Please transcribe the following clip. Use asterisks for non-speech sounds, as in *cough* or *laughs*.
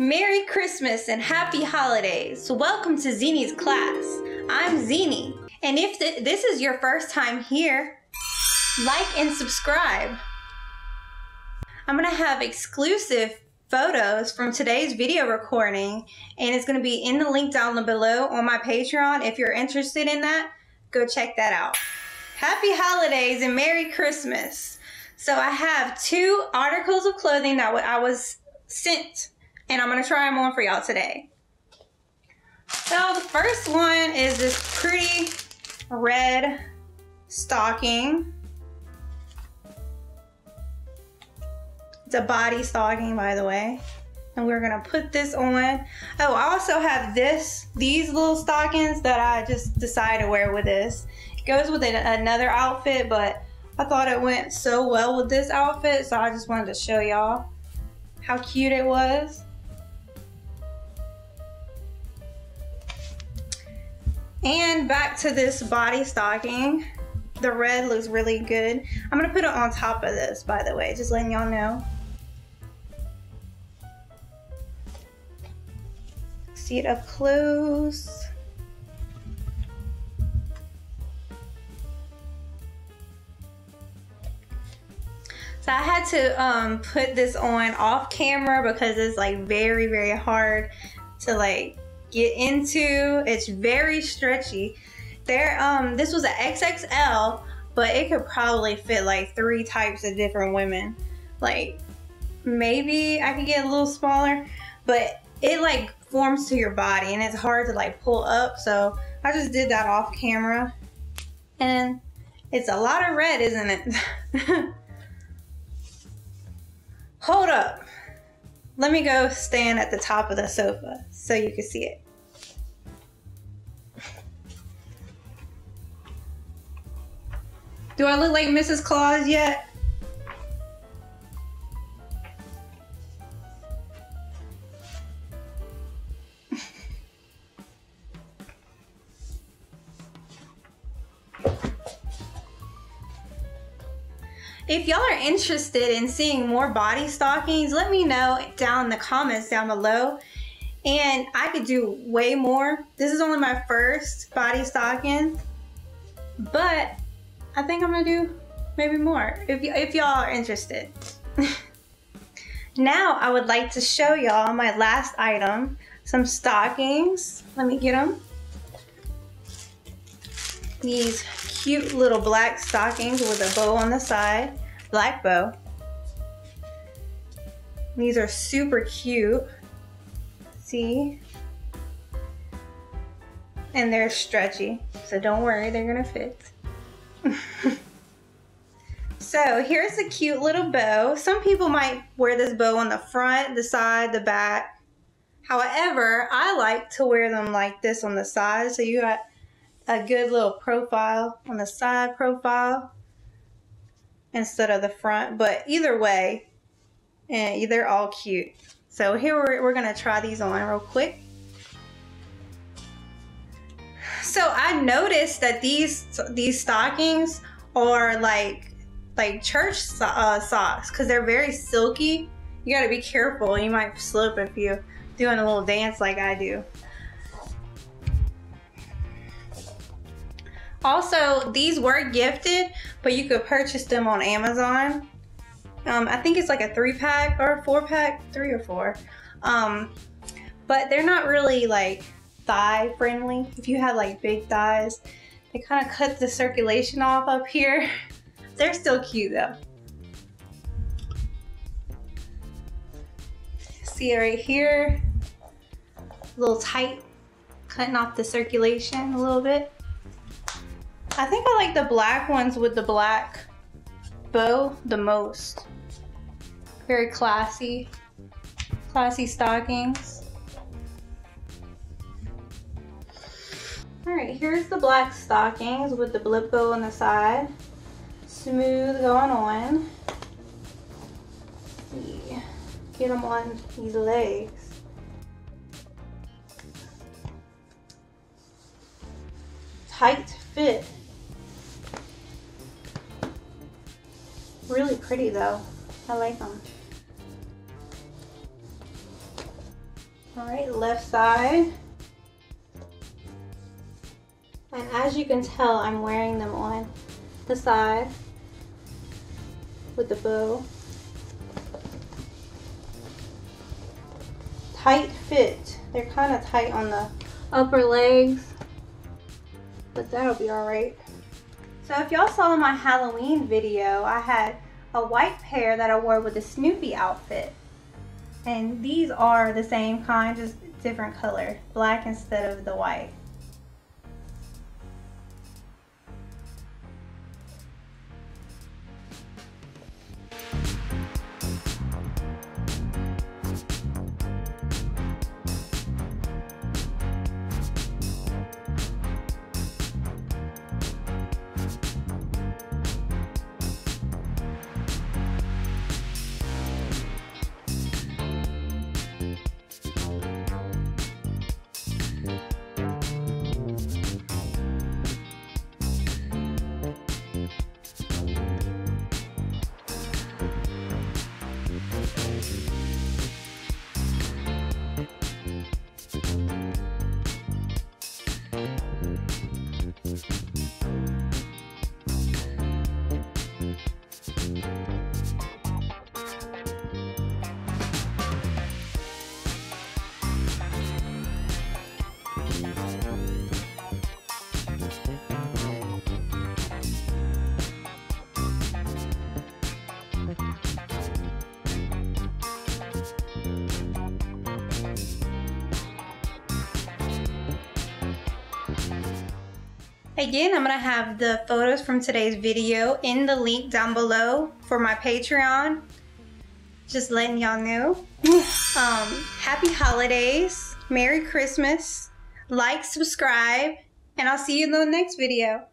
Merry Christmas and Happy Holidays. Welcome to Zinnie's class. I'm Zinnie. And if th- this is your first time here, like and subscribe. I'm gonna have exclusive photos from today's video recording, and it's gonna be in the link down below on my Patreon. If you're interested in that, go check that out. Happy holidays and Merry Christmas. So I have two articles of clothing that I was sent, and I'm gonna try them on for y'all today. So the first one is this pretty red stocking. It's a body stocking, by the way. And we're gonna put this on. Oh, I also have this, these little stockings that I just decided to wear with this. It goes with another outfit, but I thought it went so well with this outfit, so I just wanted to show y'all how cute it was. And back to this body stocking. The red looks really good. I'm gonna put it on top of this, by the way, just letting y'all know. See it up close. So I had to um, put this on off camera because it's like very, very hard to like get into. It's very stretchy. There, um, this was an XXL, but it could probably fit like three types of different women. Like maybe I could get a little smaller, but it like forms to your body and it's hard to like pull up. So I just did that off camera and it's a lot of red, isn't it? *laughs* Hold up. Let me go stand at the top of the sofa so you can see it. Do I look like Mrs. Claus yet? If y'all are interested in seeing more body stockings, let me know down in the comments down below. And I could do way more. This is only my first body stocking, but I think I'm gonna do maybe more if, if y'all are interested. *laughs* now I would like to show y'all my last item, some stockings. Let me get them. These cute little black stockings with a bow on the side, black bow. These are super cute. See? And they're stretchy, so don't worry, they're gonna fit. *laughs* so here's a cute little bow. Some people might wear this bow on the front, the side, the back. However, I like to wear them like this on the side, so you got a good little profile on the side profile instead of the front. But either way, and they're all cute. So here we're, we're gonna try these on real quick. So I noticed that these these stockings are like like church so uh, socks because they're very silky. You got to be careful. You might slip if you're doing a little dance like I do. Also, these were gifted, but you could purchase them on Amazon. Um, I think it's like a three pack or a four pack, three or four. Um, but they're not really like thigh friendly. If you have like big thighs, they kind of cut the circulation off up here. *laughs* they're still cute though. See right here? A little tight, cutting off the circulation a little bit. I think I like the black ones with the black bow the most. Very classy, classy stockings. All right, here's the black stockings with the blip bow on the side. Smooth going on. See, get them on these legs. Tight fit. Really pretty though. I like them. All right, left side. And as you can tell, I'm wearing them on the side with the bow. Tight fit. They're kind of tight on the upper legs, but that'll be all right. So if y'all saw my Halloween video, I had a white pair that I wore with the Snoopy outfit. And these are the same kind, just different color, black instead of the white. Again, I'm to have the photos from today's video in the link down below for my Patreon. Just letting y'all know. Um, happy holidays. Merry Christmas. Like, subscribe, and I'll see you in the next video.